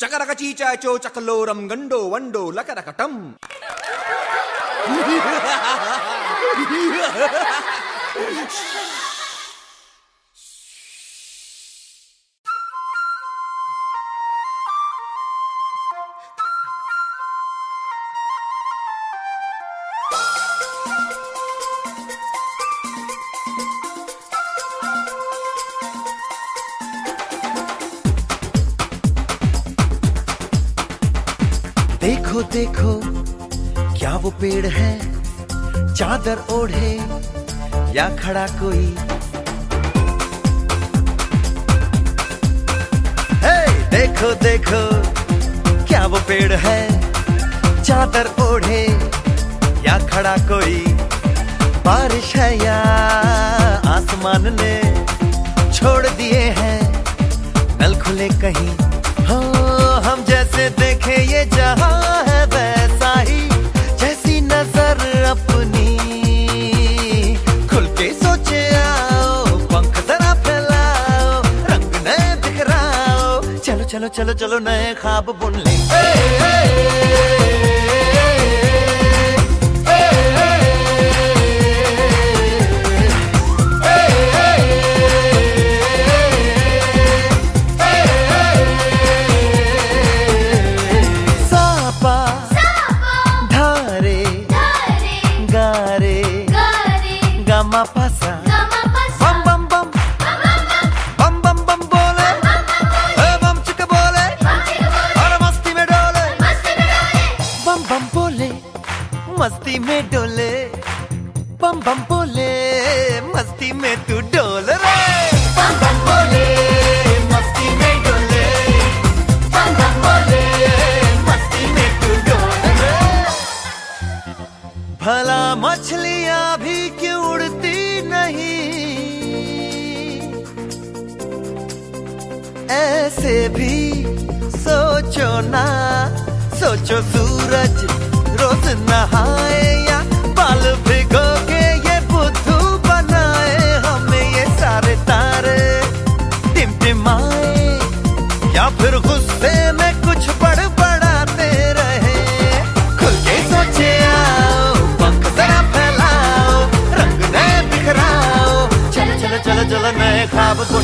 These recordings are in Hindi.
చకరక చీచాచో చకలోరం గండో వండో లకరకటం. देखो, क्या वो पेड़ है? चादर ओढ़े या खड़ा कोई? हे देखो देखो, क्या वो पेड़ है? चादर ओढ़े या खड़ा कोई? बारिश है या आसमान ने छोड़ दिए हैं? नल खुले कहीं चलो चलो नए ख्वाब बुन ले। सापा में डोले बम बम बोले मस्ती में तू डोल रे। बम बम बोले मस्ती में डोले बम बम बोले मस्ती में तू डोल रे। भला मछलियाँ भी क्यों उड़ती नहीं? ऐसे भी सोचो ना सोचो सूरज रोज नहाए या बाल भिगो के ये बुद्धू बनाए हमें ये सारे तारे। टिमटिमाए या फिर गुस्से में कुछ बड़बड़ाते रहे। खुल के सोचे आओ, पंख जरा फैलाओ, रंग नए बिखराओ। चलो चलो चलो चलो, नए ख्वाब बुन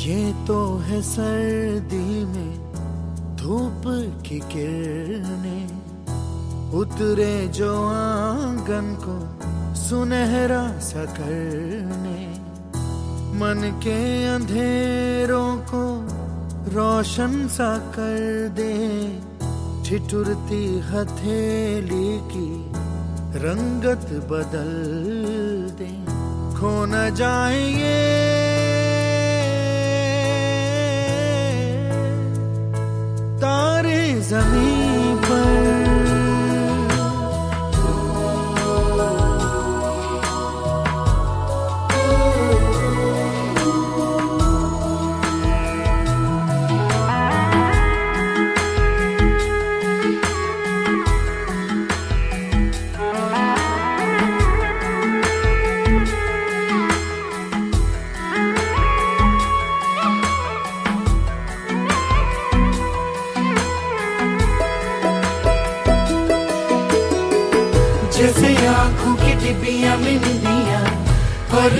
ये तो है सर्दी में धूप की किरणें। उतरे जो आँगन को सुनहरा सा करने। मन के अंधेरों को रोशन सा कर दे। ठिठुरती हथेली की रंगत बदल दे। खो न जाएँगे तारे ज़मीन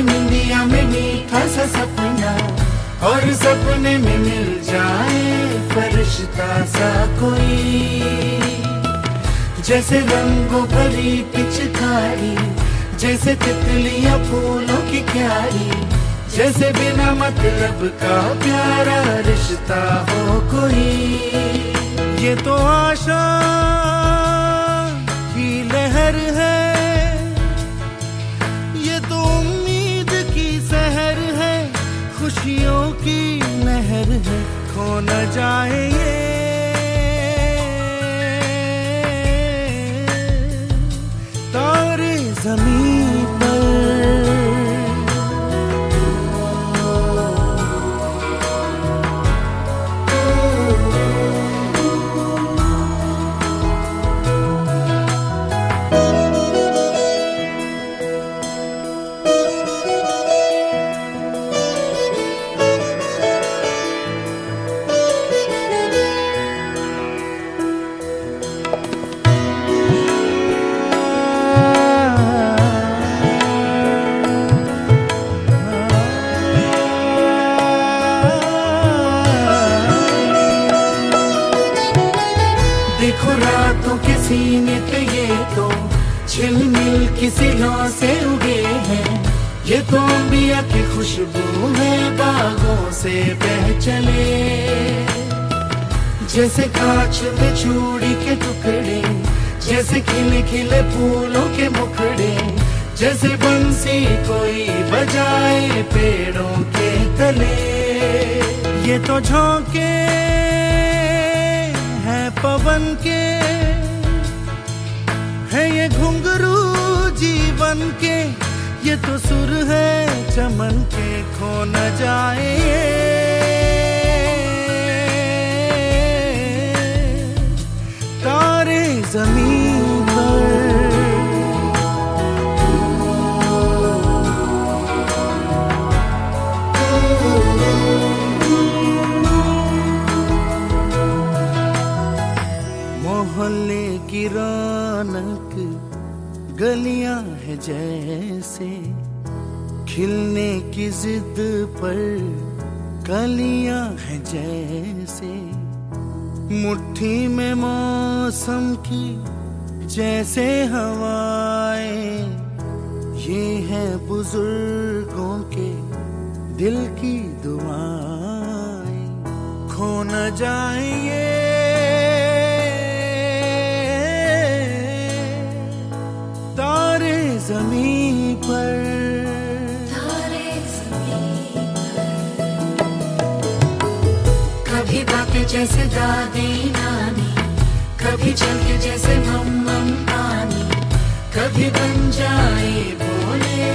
और में मीठा सा सपना और सपने में मिल जाए फरिश्ता सा कोई। जैसे रंगों भरी पिचकारी, जैसे तितलियाँ फूलों की क्यारी, जैसे बिना मतलब का प्यारा रिश्ता हो कोई। ये तो झिलमिल किसी लौ से उगे हैं। ये तो अंबिया की खुशबू है बागों से बह चले। जैसे कांच में चूड़ी के टुकड़े, जैसे खिले खिले फूलों के मुखड़े, जैसे बंसी कोई बजाए पेड़ों के तले। ये तो झोंके हैं, पवन के, है ये घुंघरू जीवन के, ये तो सुर है, चमन के खो न जाए। तारे ज़मीन पर। मोहल्ले की रौनक गलियाँ है जैसे, खिलने की जिद पर कलियाँ है जैसे। मुट्ठी में मौसम की जैसे हवाएँ, ये है बुज़ुर्गों के दिल की दुआएँ। खो न जाए ये ज़मीन पर। कभी बातें जैसे दादी नानी, कभी चलते जैसे पानी, कभी बन जाए बोले